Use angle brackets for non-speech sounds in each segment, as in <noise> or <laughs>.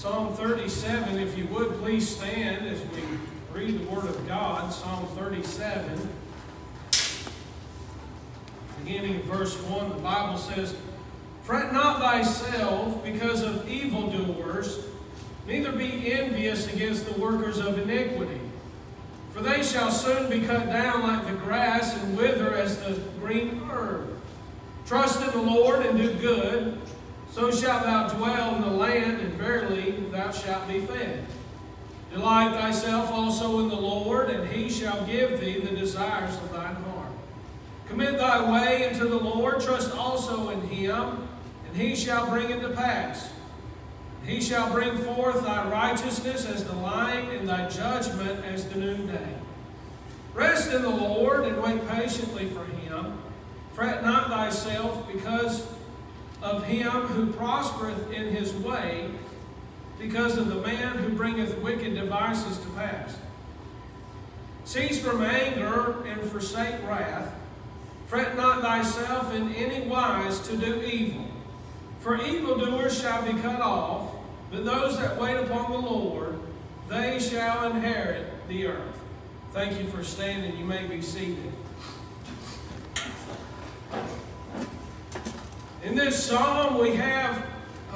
Psalm 37, if you would please stand as we read the Word of God. Psalm 37, beginning of verse 1, the Bible says, Fret not thyself because of evildoers, neither be envious against the workers of iniquity. For they shall soon be cut down like the grass and wither as the green herb. Trust in the Lord and do good, so shalt thou dwell in the land, and verily thou shalt be fed. Delight thyself also in the Lord, and he shall give thee the desires of thine heart. Commit thy way unto the Lord, trust also in him, and he shall bring it to pass. He shall bring forth thy righteousness as the light, and thy judgment as the noonday. Rest in the Lord, and wait patiently for him. Fret not thyself because of him who prospereth in his way, because of the man who bringeth wicked devices to pass. Cease from anger and forsake wrath. Fret not thyself in any wise to do evil. For evildoers shall be cut off, but those that wait upon the Lord, they shall inherit the earth. Thank you for standing. You may be seated. In this psalm, we have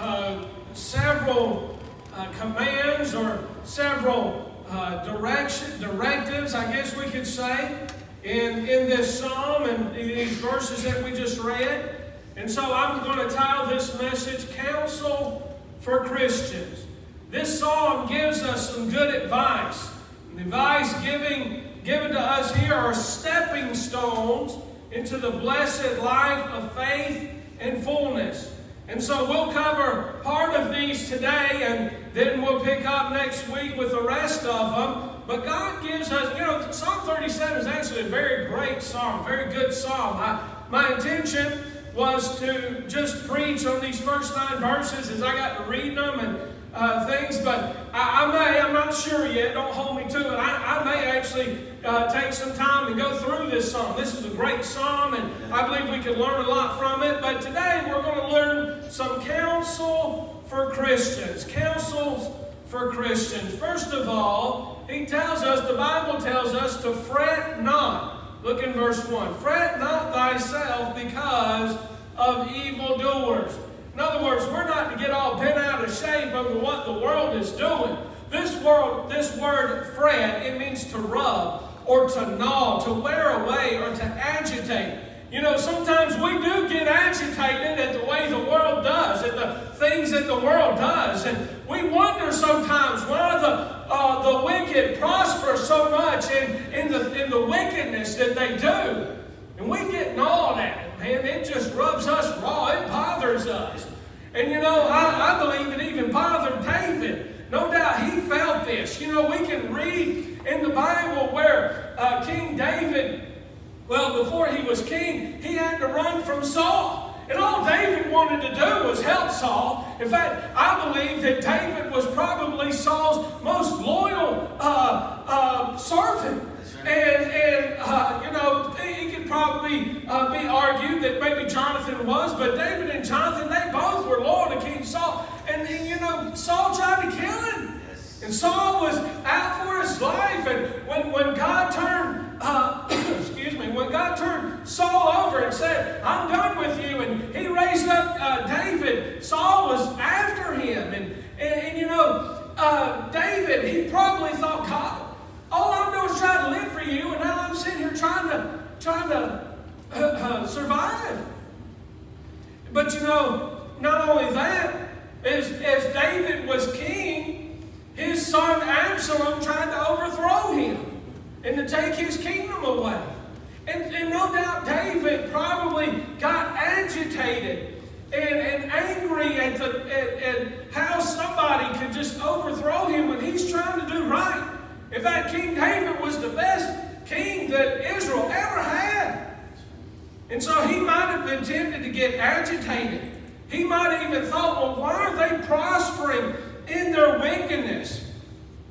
uh, several uh, commands or several uh, direction, directives, I guess we could say, in, in this psalm and these verses that we just read. And so I'm going to title this message, Counsel for Christians. This psalm gives us some good advice. The advice giving, given to us here are stepping stones into the blessed life of faith and fullness. And so we'll cover part of these today, and then we'll pick up next week with the rest of them. But God gives us, you know, Psalm 37 is actually a very great psalm, very good psalm. I, my intention was to just preach on these first nine verses as I got to read them and uh, things, but I, I, may, I'm not sure yet, don't hold me to it. I, I may actually uh, take some time and go through this psalm. This is a great psalm, and I believe we can learn a lot from it. But today we're going to learn some counsel for Christians. Counsels for Christians. First of all, he tells us, the Bible tells us to fret not. Look in verse 1. Fret not thyself because of evildoers. In other words, we're not to get all bent over what the world is doing. This world, this word fret, it means to rub or to gnaw, to wear away or to agitate. You know, sometimes we do get agitated at the way the world does, at the things that the world does. And we wonder sometimes why the, uh, the wicked prosper so much in, in, the, in the wickedness that they do. And we get gnawed at it, man. It just rubs us raw. It bothers us. And you know, I, I believe it even bothered David. No doubt he felt this. You know, we can read in the Bible where uh, King David, well, before he was king, he had to run from Saul. And all David wanted to do was help Saul. In fact, I believe that David was probably Saul's most loyal uh, uh, servant. And, and uh, you know, it could probably uh, be argued that maybe Jonathan was, but David and Jonathan, they both were loyal to King Saul. And, and you know, Saul tried to kill him. And Saul was out for his life. And when, when God turned, uh, <coughs> excuse me, when God turned Saul over and said, I'm done with you, and he raised up uh, David, Saul was after him. And, and, and you know, uh, David, he probably thought, God, all I'm doing is trying to live for you, and now I'm sitting here trying to trying to uh, uh, survive. But you know, not only that, as, as David was king, his son Absalom tried to overthrow him and to take his kingdom away. And, and no doubt David probably got agitated and, and angry at, the, at, at how somebody could just overthrow him when he's trying to do right. In fact, King David was the best king that Israel ever had. And so he might have been tempted to get agitated. He might have even thought, well, why are they prospering in their wickedness?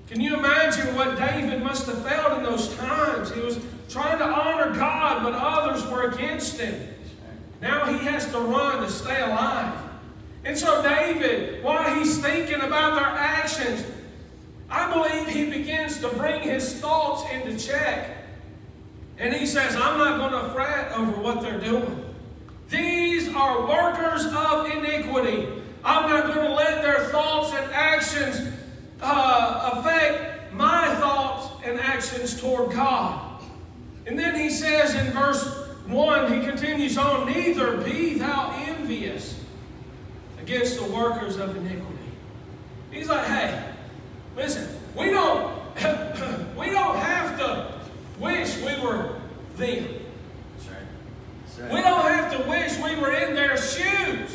Can you imagine what David must have felt in those times? He was trying to honor God, but others were against him. Now he has to run to stay alive. And so David, while he's thinking about their actions, I believe he begins to bring his thoughts into check. And he says, I'm not going to fret over what they're doing. These are workers of iniquity. I'm not going to let their thoughts and actions uh, affect my thoughts and actions toward God. And then he says in verse 1, he continues on, Neither be thou envious against the workers of iniquity. He's like, hey, listen, we don't, <coughs> we don't have to wish we were them. That's right. That's right. We don't have to wish we were in their shoes.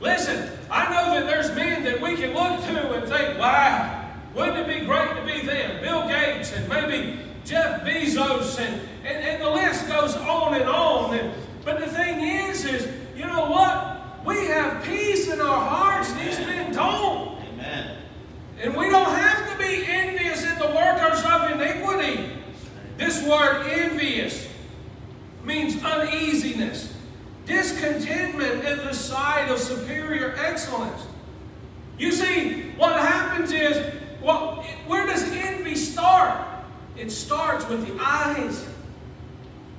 Listen, I know that there's men that we can look to and think, wow, wouldn't it be great to be them? Bill Gates and maybe Jeff Bezos and, and, and the list goes on and on. And, but the thing is, is, you know what? We have peace in our hearts. These men don't. Amen. And we don't have to be envious in the workers of iniquity. This word envious means uneasiness, discontentment in the sight of superior excellence. You see, what happens is, well, where does envy start? It starts with the eyes.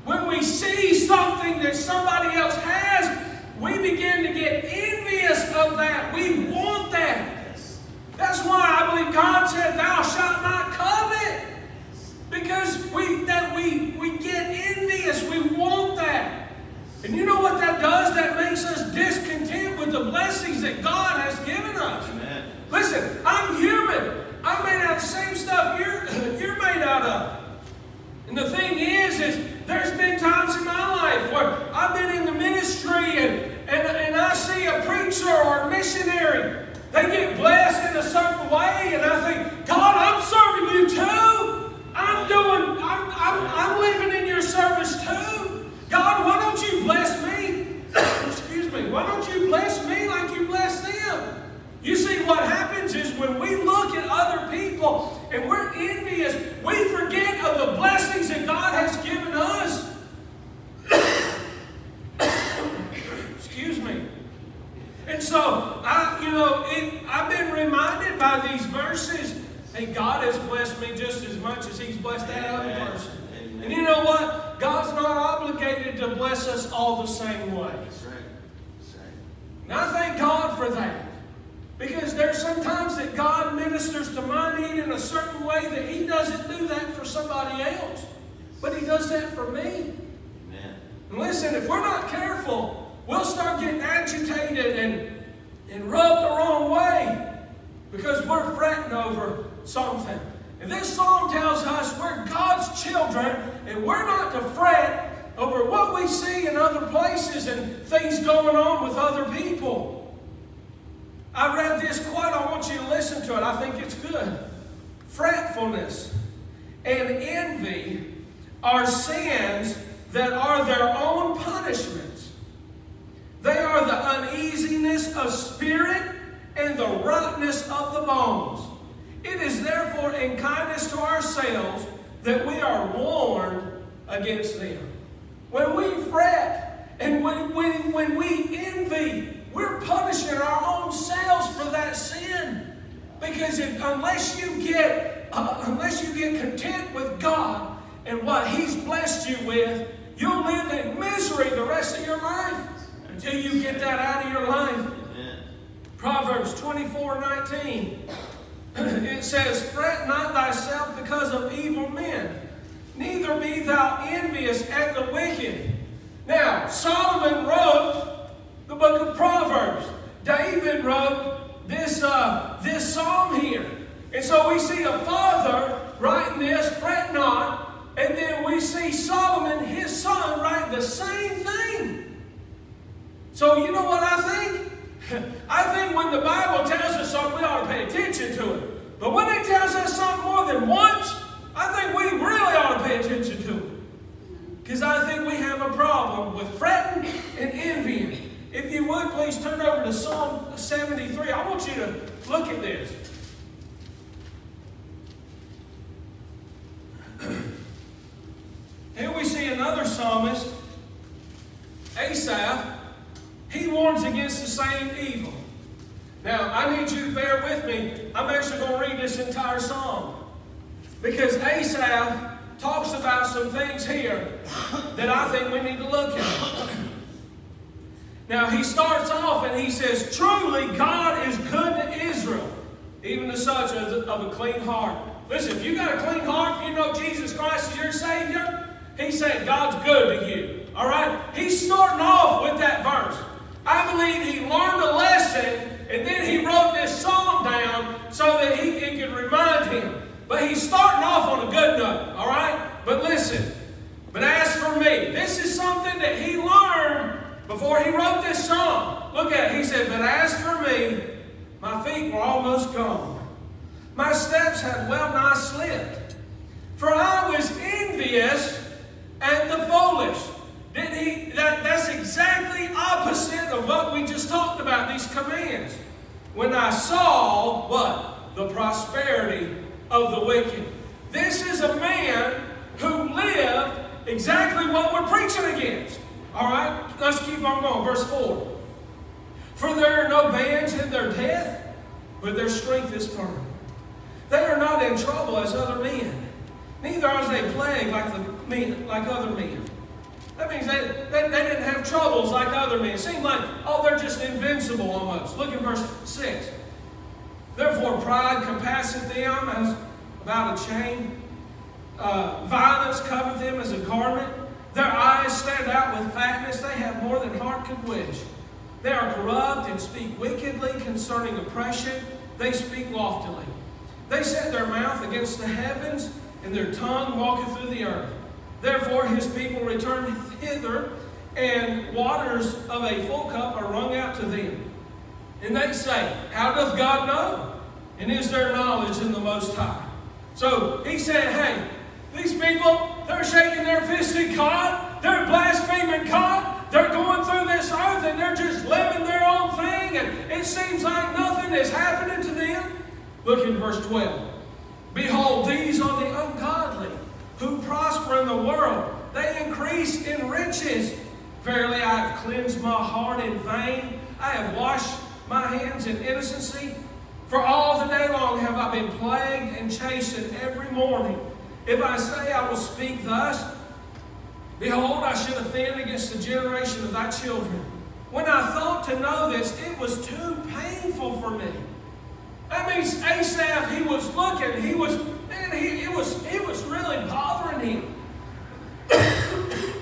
When we see something that somebody else has, we begin to get envious of that. We want that. That's why I believe God said, Thou shalt not covet. Because we that we we get envious, we want that. And you know what that does? That makes us discontent with the blessings that God has given us. Amen. Listen, I'm human. I'm made out of the same stuff you're <coughs> you're made out of. And the thing is, is there's been times in my life where I've been in the ministry and, and, and I see a preacher or a missionary. They get blessed in a certain way, and I think, God, I'm serving you too. I'm doing, I'm, I'm, I'm living in your service too. God, why don't you bless me? <coughs> Excuse me. Why don't you bless me like you bless them? You see, what happens is when we look at other people and we're envious, we forget of the blessings that God has given us. <coughs> Excuse me. And so, I, you know, it, I've been reminded by these verses Hey, God has blessed me just as much as He's blessed that other person. Amen. And you know what? God's not obligated to bless us all the same way. That's right. That's right. And I thank God for that. Because there's sometimes that God ministers to my need in a certain way that He doesn't do that for somebody else. But He does that for me. Amen. And listen, if we're not careful, we'll start getting agitated and, and rubbed the wrong way because we're fretting over something. And this song tells us we're God's children and we're not to fret over what we see in other places and things going on with other people. I read this quote, I want you to listen to it. I think it's good. Fretfulness and envy are sins that are their own punishments. They are the uneasiness of spirit and the rottenness of the bones. It is therefore in kindness to ourselves that we are warned against them. When we fret and when, when, when we envy, we're punishing our own selves for that sin. Because if, unless you get uh, unless you get content with God and what He's blessed you with, you'll live in misery the rest of your life until you get that out of your life. Amen. Proverbs 24, 19. <clears throat> it says, Fret not thyself because of evil men, neither be thou envious at the wicked. Now, Solomon wrote the book of Proverbs. David wrote this, uh, this psalm here. And so we see a father writing this, fret not, and then we see Solomon, his son, write the same thing. So you know what I think? <laughs> I think when the Bible tells us something, we ought to pay attention to it. But when it tells us something more than once, I think we really ought to pay attention to it. Because I think we have a problem with fretting and envying. If you would, please turn over to Psalm 73. I want you to look at this. Here we see another psalmist, Asaph, he warns against the same evil. Now, I need you to bear with me. I'm actually going to read this entire song. Because Asaph talks about some things here that I think we need to look at. Now, he starts off and he says, Truly, God is good to Israel, even to such of a clean heart. Listen, if you got a clean heart, if you know Jesus Christ is your Savior, he said, God's good to you. All right? He's starting off with that verse. I believe he learned a lesson and then he wrote this song down so that he, it could remind him. But he's starting off on a good note, all right? But listen, but as for me, this is something that he learned before he wrote this song. Look at it. He said, But as for me, my feet were almost gone. My steps had well nigh slipped. For I was envious at the foolish. Didn't he? That, that's exactly opposite of what we just talked about, these commands. When I saw what? The prosperity of the wicked. This is a man who lived exactly what we're preaching against. All right, let's keep on going. Verse 4. For there are no bands in their death, but their strength is firm. They are not in trouble as other men, neither are they plagued like, the men, like other men. That means they, they, they didn't have troubles like other men. It seemed like, oh, they're just invincible almost. Look at verse 6. Therefore, pride compasseth them as about a chain. Uh, violence covereth them as a garment. Their eyes stand out with fatness. They have more than heart could wish. They are corrupt and speak wickedly concerning oppression. They speak loftily. They set their mouth against the heavens, and their tongue walketh through the earth. Therefore his people return hither, and waters of a full cup are wrung out to them. And they say, How doth God know? And is there knowledge in the Most High? So he said, Hey, these people, they're shaking their fist at God. They're blaspheming God. They're going through this earth and they're just living their own thing. And it seems like nothing is happening to them. Look in verse 12. Behold, these are the ungodly who prosper in the world. They increase in riches. Verily, I have cleansed my heart in vain. I have washed my hands in innocency. For all the day long have I been plagued and chastened every morning. If I say I will speak thus, behold, I should offend against the generation of thy children. When I thought to know this, it was too painful for me. That means Asaph, he was looking, he was, man, he, it was, it was really bothering him. <coughs>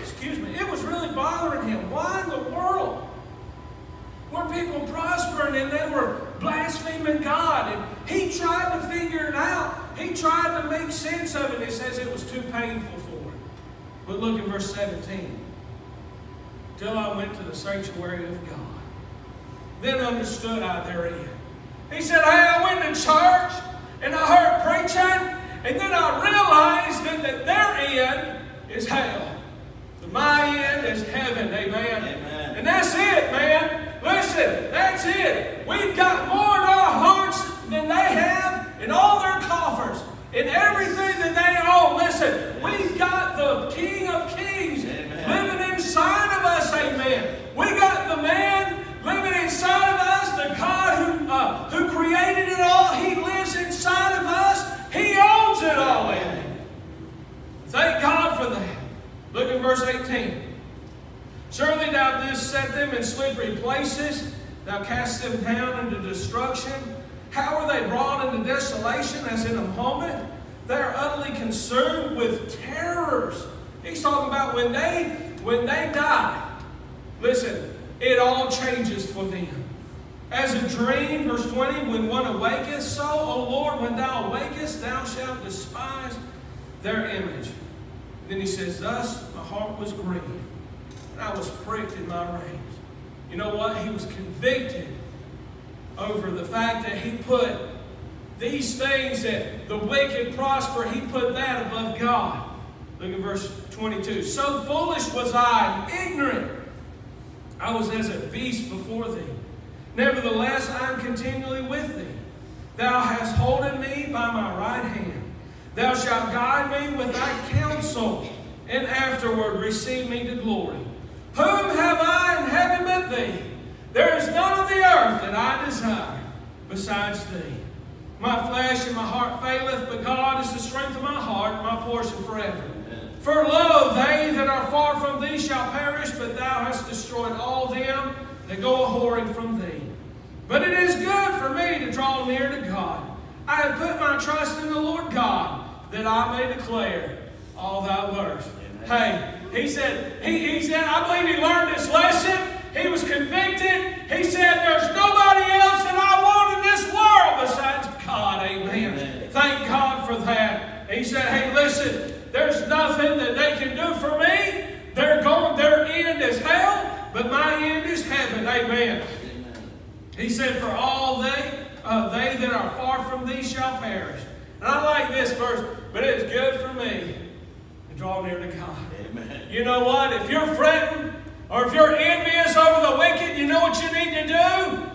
Excuse me, it was really bothering him. Why in the world were people prospering and they were blaspheming God? And he tried to figure it out. He tried to make sense of it. He says it was too painful. But look at verse 17. Till I went to the sanctuary of God. Then understood I therein. He said, Hey, I went to church and I heard preaching, and then I realized that, that their end is hell. My end is heaven. Amen. Amen. And that's it, man. Listen, that's it. We've got more in Verse 18. Surely thou didst set them in slippery places. Thou cast them down into destruction. How are they brought into desolation as in a moment? They are utterly consumed with terrors. He's talking about when they when they die. Listen, it all changes for them. As a dream, verse 20, when one awaketh, so, O Lord, when thou awakest, thou shalt despise their image. Then he says, Thus my heart was grieved, and I was pricked in my reins. You know what? He was convicted over the fact that he put these things that the wicked prosper, he put that above God. Look at verse 22. So foolish was I, ignorant. I was as a beast before thee. Nevertheless, I am continually with thee. Thou hast holden me by my right hand. Thou shalt guide me with thy counsel, and afterward receive me to glory. Whom have I in heaven but thee? There is none on the earth that I desire besides thee. My flesh and my heart faileth, but God is the strength of my heart, my portion forever. For lo, they that are far from thee shall perish, but thou hast destroyed all them that go a whoring from thee. But it is good for me to draw near to God. I have put my trust in the Lord that I may declare all thy words. Hey, he said, he, he said, I believe he learned this lesson. He was convicted. He said, There's nobody else that I want in this world besides God. Amen. Amen. Thank God for that. He said, Hey, listen, there's nothing that they can do for me. They're going, their end is hell, but my end is heaven. Amen. Amen. He said, For all they, uh, they that are far from thee shall perish. And I like this verse, but it's good for me to draw near to God. Amen. You know what? If you're fretting or if you're envious over the wicked, you know what you need to do?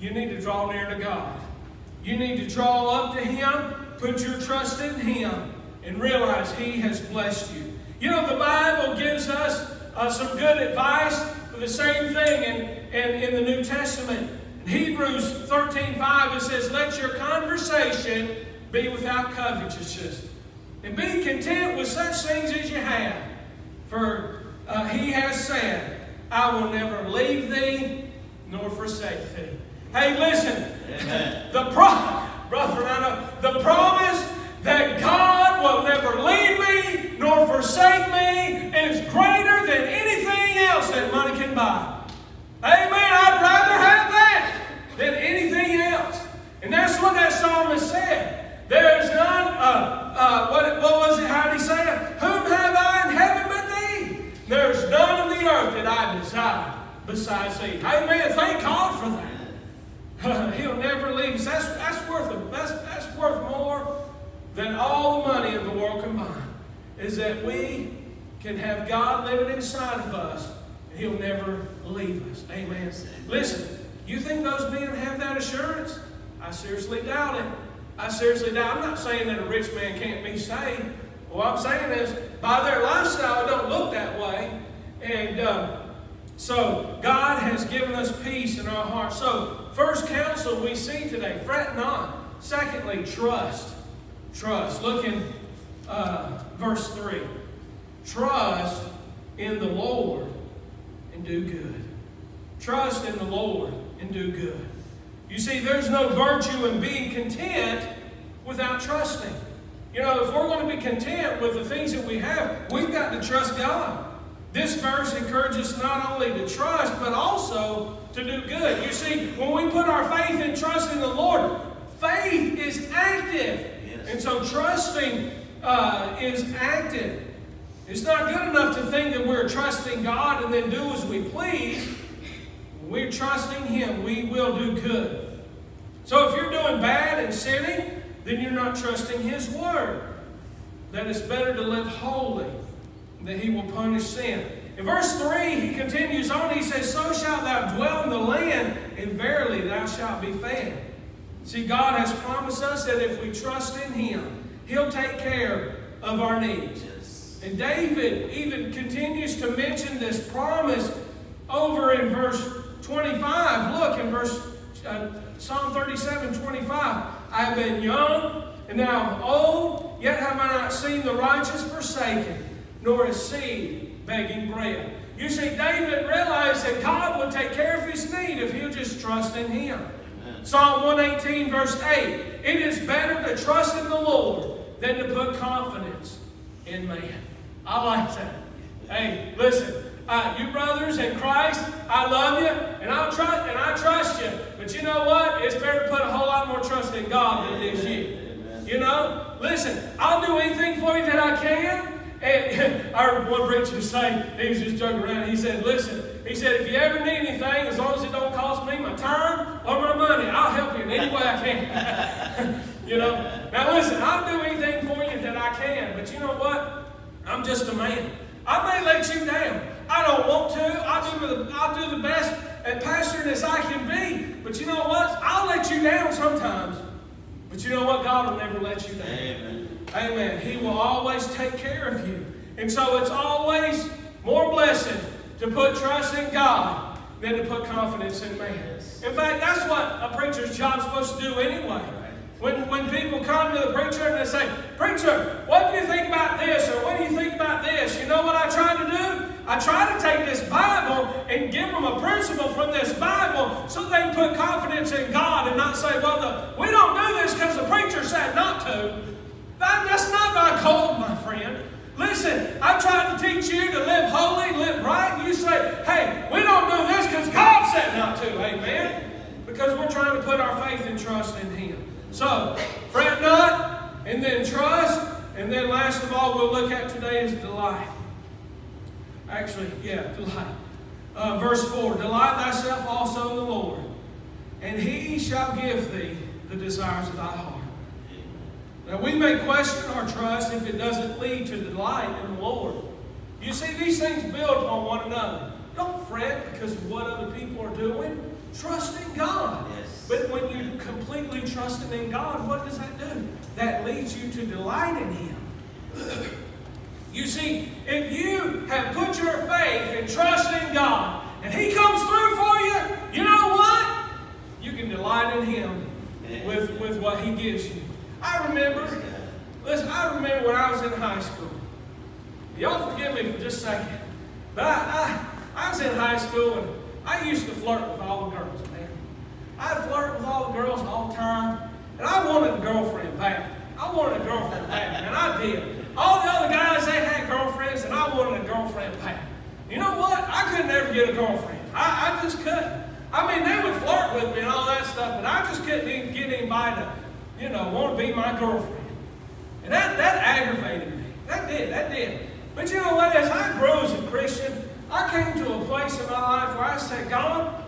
You need to draw near to God. You need to draw up to Him, put your trust in Him, and realize He has blessed you. You know, the Bible gives us uh, some good advice for the same thing in, in, in the New Testament. In Hebrews 13 5, it says, Let your conversation be without covetousness, and be content with such things as you have. For uh, he has said, I will never leave thee nor forsake thee. Hey, listen. Amen. The pro- brother Fernando, the promise that God will never leave me nor forsake me is greater than anything else that money can buy. Amen. I'd rather have that than anything else. And that's what that psalmist said. There is none, uh, uh, what, what was it, how did he say it? Whom have I in heaven but thee? There's none on the earth that I desire besides thee. Amen. Thank God for that. <laughs> He'll never leave us. That's, that's, worth, that's, that's worth more than all the money in the world combined. Is that we can have God living inside of us and He'll never leave us. Amen. Listen, you think those men have that assurance? I seriously doubt it. I seriously doubt. I'm not saying that a rich man can't be saved. What I'm saying is, by their lifestyle, it don't look that way. And uh, so, God has given us peace in our hearts. So, first counsel we see today, fret not. Secondly, trust. Trust. Look in uh, verse 3. Trust in the Lord and do good. Trust in the Lord and do good. You see, there's no virtue in being content without trusting. You know, if we're going to be content with the things that we have, we've got to trust God. This verse encourages not only to trust, but also to do good. You see, when we put our faith and trust in the Lord, faith is active. Yes. And so trusting uh, is active. It's not good enough to think that we're trusting God and then do as we please. When we're trusting Him, we will do good. So if you're doing bad and sinning, then you're not trusting His Word. That it's better to live holy, that He will punish sin. In verse 3, he continues on, he says, So shalt thou dwell in the land, and verily thou shalt be fed. See, God has promised us that if we trust in Him, He'll take care of our needs. And David even continues to mention this promise over in verse 25. Look in verse uh, Psalm 37, 25. I have been young, and now I'm old, yet have I not seen the righteous forsaken, nor his seed begging bread. You see, David realized that God would take care of his need if he'll just trust in him. Amen. Psalm 118, verse 8. It is better to trust in the Lord than to put confidence in man. I like that. Hey, listen, uh, you brothers in Christ, I love you, and I'll trust and I trust you. But you know what? It's better to put a whole lot more trust in God than it is you. You know, listen, I'll do anything for you that I can. And <laughs> I heard one preacher say, he was just joking around. He said, listen, he said, if you ever need anything, as long as it don't cost me my time or my money, I'll help you in any way I can. <laughs> you know? Now listen, I'll do anything for you that I can. But you know what? I'm just a man. I may let you down. I don't want to. I'll do the, I'll do the best at pastoring as I can be. But you know what? I'll let you down sometimes. But you know what? God will never let you down. Amen. Amen. He will always take care of you. And so it's always more blessed to put trust in God than to put confidence in man. In fact, that's what a preacher's job is supposed to do anyway. When, when people come to the preacher and they say, Preacher, what do you think about this? Or what do you think about this? You know what I try to do? I try to take this Bible and give them a principle from this Bible so they can put confidence in God and not say, Well, the, we don't do this because the preacher said not to. That, that's not my code, my friend. Listen, I try to teach you to live holy, live right, and you say, hey, we don't do this because God said not to. Amen? Because we're trying to put our faith and trust in Him. So, fret not, and then trust, and then last of all, we'll look at today is delight. Actually, yeah, delight. Uh, verse 4 Delight thyself also in the Lord, and He shall give thee the desires of thy heart. Now, we may question our trust if it doesn't lead to delight in the Lord. You see, these things build on one another. Don't fret because of what other people are doing. Trust in God. Yes. But when you completely trust in God, what does that do? That leads you to delight in Him. You see, if you have put your faith and trust in God, and He comes through for you, you know what? You can delight in Him with, with what He gives you. I remember, listen, I remember when I was in high school. Y'all forgive me for just a second. But I, I, I was in high school and I used to flirt with all the girls, man. I'd flirt with all the girls all the time. And I wanted a girlfriend back. I wanted a girlfriend back, and I did. All the other guys, they had girlfriends, and I wanted a girlfriend back. You know what? I could never get a girlfriend. I, I just couldn't. I mean, they would flirt with me and all that stuff, but I just couldn't even get anybody to you know, want to be my girlfriend. And that, that aggravated me. That did, that did. But you know what? As I grew as a Christian, I came to a place in my life where I said, God,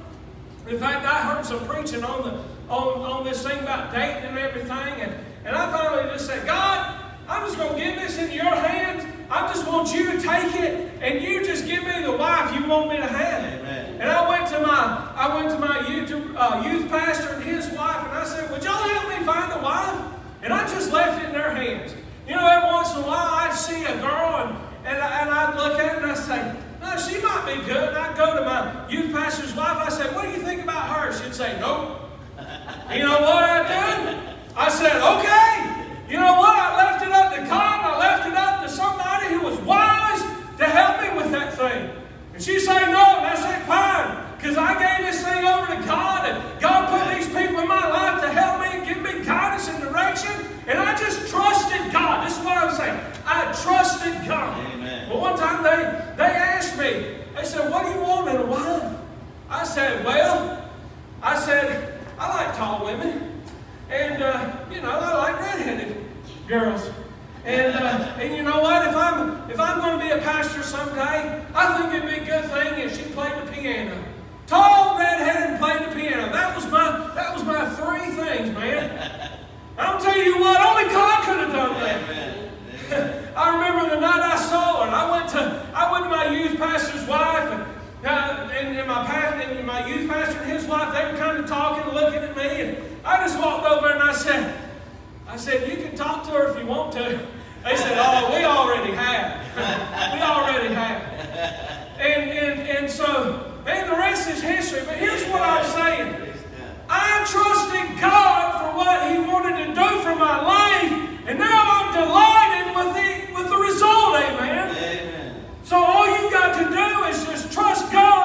in fact, I heard some preaching on the on, on this thing about dating and everything, and, and I finally just said, God, I'm just going to give this in your hands. I just want you to take it, and you just give me the wife you want me to have. Amen. And I went to my I went to my youth, uh, youth pastor and his wife, and I said, Would y'all help me find a wife? And I just left it in their hands. You know, every once in a while I'd see a girl, and, and, and I'd look at her and I'd say, No, she might be good. And I'd go to my youth pastor's wife. I said, What do you think about her? She'd say, Nope. you know what I did? I said, Okay. You know what? I left it up to God. I left it up to somebody who was wise to help me with that thing. And she said no, and I said fine. Because I gave this thing over to God, and God put these people in my life to help me and give me guidance and direction. And I just trusted God. This is what I'm saying. I trusted God. Amen. Well, one time they, they asked me, they said, What do you want in a wife? I said, Well, I said, I like tall women. And, uh, you know, I like redheaded girls. And, uh, and you know what? If I'm, if I'm going to be a pastor someday, I think it'd be a good thing if she played the piano. Tall, redheaded, and played the piano. That was my, that was my three things, man. I'll tell you what, only God could have done that. I remember the night I saw her, and I went to, I went to my youth pastor's wife, and uh, and, my pastor, and my youth pastor and his wife, they were kind of talking, looking at me, and I just walked over and I said, I said, you can talk to her if you want to. They said, oh, we already have. we already have. And, and, and so, man, the rest is history. But here's what I'm saying. I trusted God for what He wanted to do for my life, and now I'm delighted with the, with the result, amen. amen. So all you've got to do is just trust God.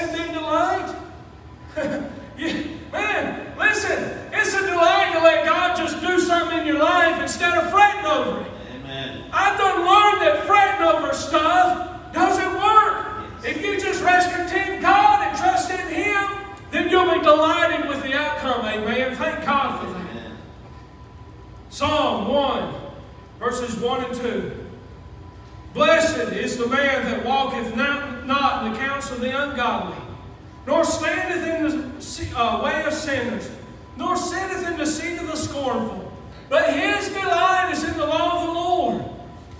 And then delight. <laughs> man, listen, it's a delight to let God just do something in your life instead of fretting over it. Amen. I've done learned that fretting over stuff doesn't work. Yes. If you just rest content God and trust in Him, then you'll be delighted with the outcome. Amen. Thank God for that. Amen. Psalm 1, verses 1 and 2. Blessed is the man that walketh not, in the counsel of the ungodly, nor standeth in the uh, way of sinners, nor sitteth in the seat of the scornful. But his delight is in the law of the Lord,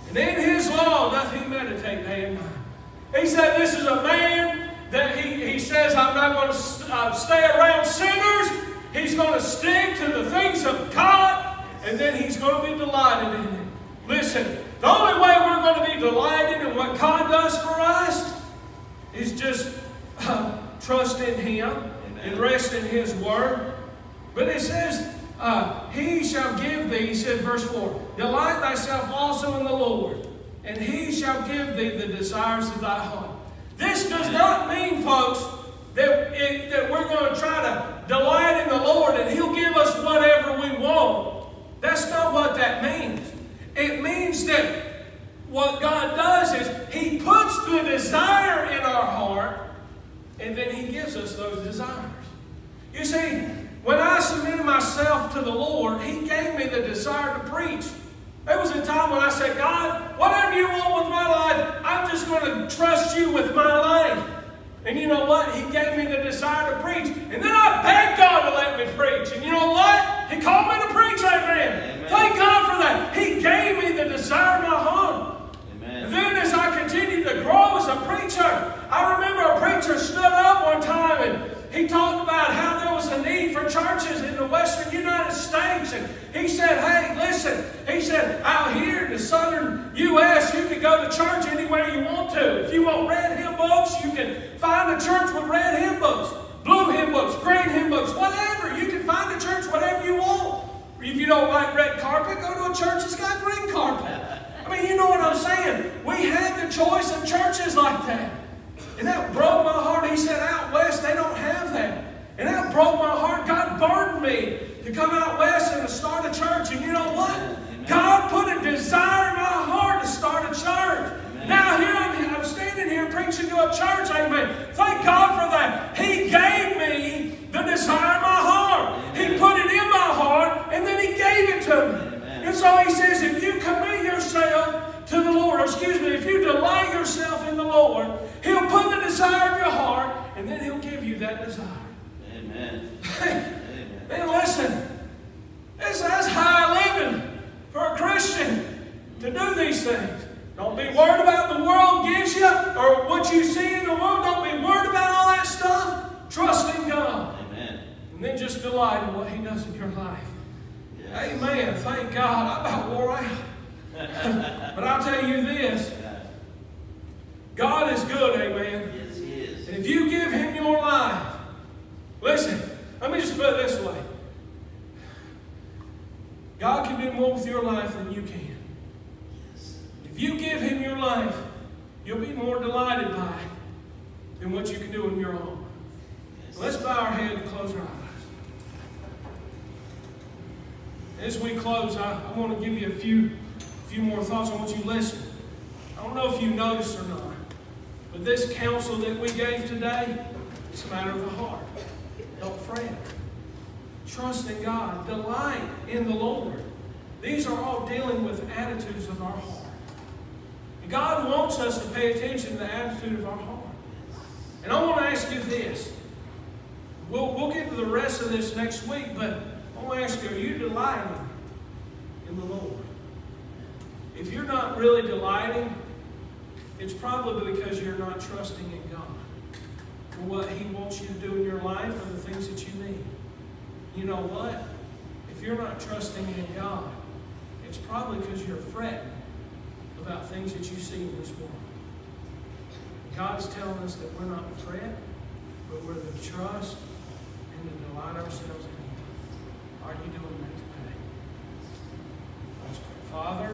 and in his law doth he meditate day and night. He said, This is a man that he, he says, I'm not going to uh, stay around sinners. He's going to stick to the things of God, and then he's going to be delighted in it. Listen, the only way we're going to be delighted in what God does for us is just uh, trust in Him and rest in His Word. But it says, uh, He shall give thee, he said, verse 4, Delight thyself also in the Lord, and He shall give thee the desires of thy heart. This does not mean, folks, that, it, that we're going to try to delight in the Lord and He'll give us whatever we want. That's not what that means. It means that what God does is He puts the desire in our heart and then He gives us those desires. You see, when I submitted myself to the Lord, He gave me the desire to preach. There was a time when I said, God, whatever you want with my life, I'm just going to trust you with my life. And you know what? He gave me the desire to preach. And then I begged God to let me preach. And you know what? He called me to preach, amen. amen. Thank God for that. He gave me the desire of my heart. Amen. And then as I continued to grow as a preacher, I remember a preacher stood up one time and he talked about how there was a need for churches in the western United States. And he said, hey, listen, he said, out here in the southern U.S., you can go to church anywhere to. If you want red hymn books, you can find a church with red hymn books, blue hymn books, green hymn books, whatever. You can find a church whatever you want. If you don't like red carpet, go to a church that's got green carpet. I mean, you know what I'm saying. We had the choice of churches like that. And that broke my heart. He said, out west, they don't have that. And that broke my heart. God burdened me to come out west and to start a church. And you know what? God put a desire in my heart to start a church. Now here I'm, I'm standing here preaching to a church. Amen. Thank God for that. He gave me the desire of my heart. He put it in my heart and then He gave it to me. And so He says, if you commit yourself to the Lord, excuse me, if you delight yourself in the Lord, He'll put the desire of your heart, and then He'll give you that desire. Amen. <laughs> Amen. Man, listen. That's, that's high living for a Christian to do these things. Don't be worried about the world gives you or what you see in the world. Don't be worried about all that stuff. Trust in God. Amen. And then just delight in what He does in your life. Yes. Amen. Thank God. I about wore out. <laughs> but I'll tell you this. God is good, amen. Yes, He is. And if you give Him your life, listen, let me just put it this way. God can do more with your life than you can. You give Him your life, you'll be more delighted by it than what you can do on your own. Let's bow our head and close our eyes. As we close, I, I want to give you a few, few more thoughts. I want you listen. I don't know if you noticed or not. But this counsel that we gave today, it's a matter of the heart. Don't fret. Trust in God. Delight in the Lord. These are all dealing with attitudes of our heart. And God wants us to pay attention to the attitude of our heart. And I want to ask you this. We'll, we'll get to the rest of this next week, but I want to ask you, are you delighting in the Lord? If you're not really delighting, it's probably because you're not trusting in God for what He wants you to do in your life or the things that you need. You know what? If you're not trusting in God, it's probably because you're fretting about things that you see in this world. God is telling us that we're not to fret, but we're to trust and to delight ourselves in Him. Are you doing that today? Father,